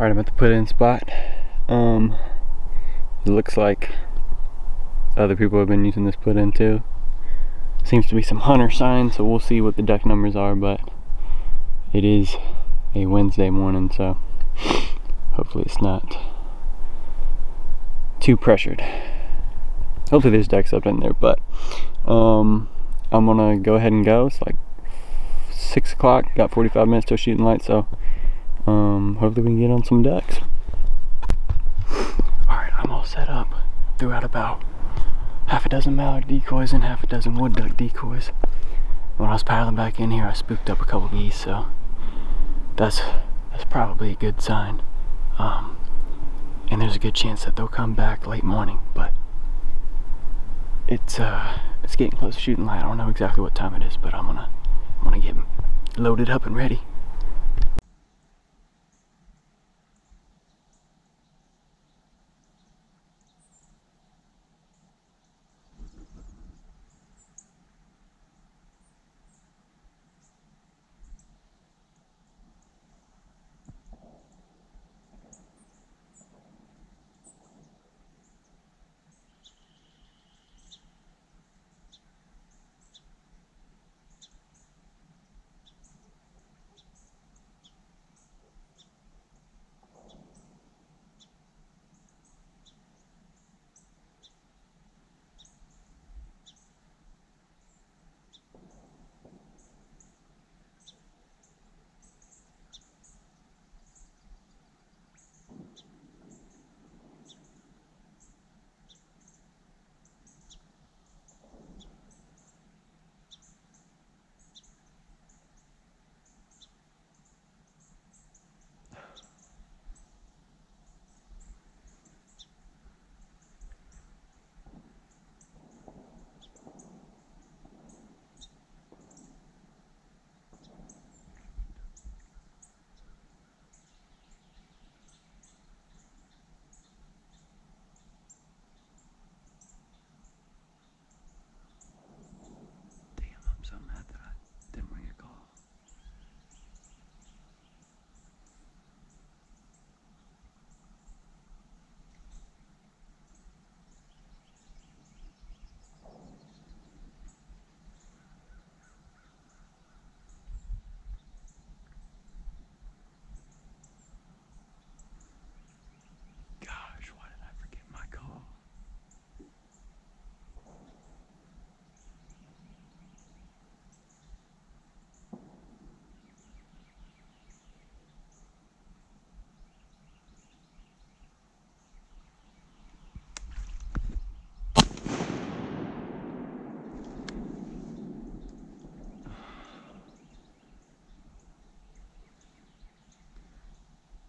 Alright, I'm at the put in spot. Um, it looks like other people have been using this put in too. Seems to be some hunter signs, so we'll see what the duck numbers are, but it is a Wednesday morning, so hopefully it's not too pressured. Hopefully there's ducks up in there, but um, I'm gonna go ahead and go. It's like six o'clock, got 45 minutes till shooting light, so um, hopefully we can get on some ducks. Alright, I'm all set up. Threw out about half a dozen mallard decoys and half a dozen wood duck decoys. When I was paddling back in here, I spooked up a couple geese, so that's that's probably a good sign. Um, and there's a good chance that they'll come back late morning, but it's uh, it's getting close to shooting light. I don't know exactly what time it is, but I'm gonna I'm gonna get loaded up and ready.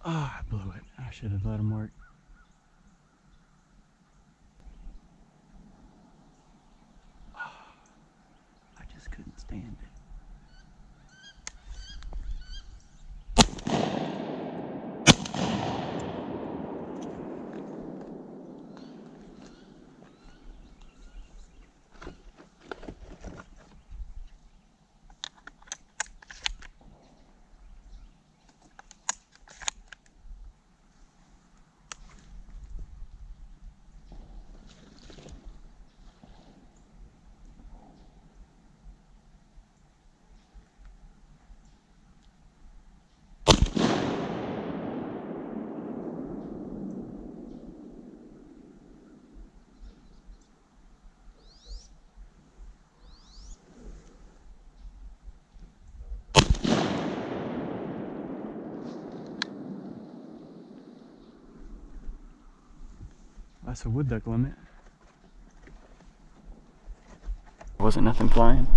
Ah, I blew it. I should have let him work. I just couldn't stand it. That's a wood duck limit. There wasn't nothing flying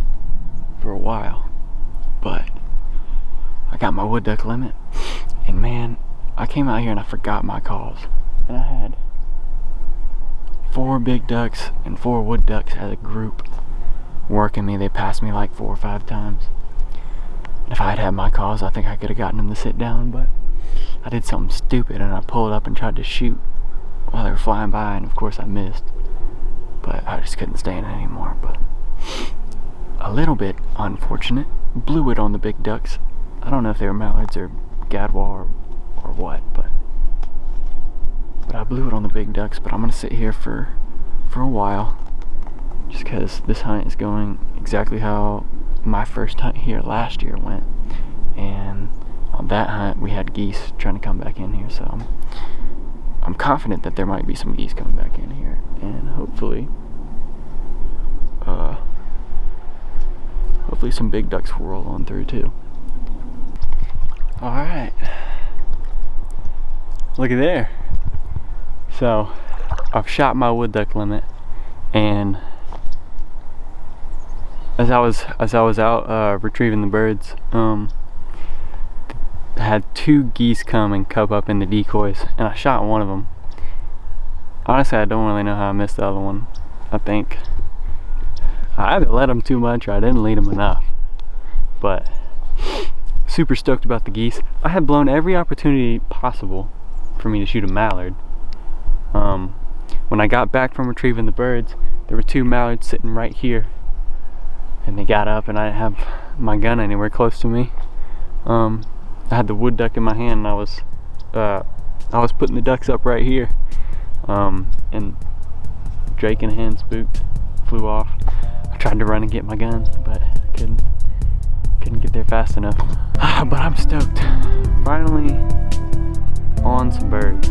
for a while, but I got my wood duck limit, and man, I came out here and I forgot my calls, and I had four big ducks and four wood ducks as a group working me. They passed me like four or five times. If I had had my calls, I think I could have gotten them to sit down, but I did something stupid and I pulled up and tried to shoot while they were flying by, and of course I missed. But I just couldn't stand it anymore. But a little bit unfortunate. Blew it on the big ducks. I don't know if they were mallards or gadwall or, or what, but but I blew it on the big ducks, but I'm gonna sit here for for a while, just because this hunt is going exactly how my first hunt here last year went, and on that hunt we had geese trying to come back in here, so I'm, I'm confident that there might be some geese coming back in here, and hopefully, uh, hopefully some big ducks will roll on through too. All right, look at there. So I've shot my wood duck limit and as I was as I was out uh, retrieving the birds um, had two geese come and cup up in the decoys and I shot one of them honestly I don't really know how I missed the other one I think I either let them too much or I didn't lead them enough but super stoked about the geese I had blown every opportunity possible for me to shoot a mallard um, when I got back from retrieving the birds, there were two mallards sitting right here. And they got up and I didn't have my gun anywhere close to me. Um, I had the wood duck in my hand and I was uh, I was putting the ducks up right here. Um, and Drake and hen spooked, flew off. I tried to run and get my gun, but I couldn't couldn't get there fast enough. but I'm stoked. Finally on some birds.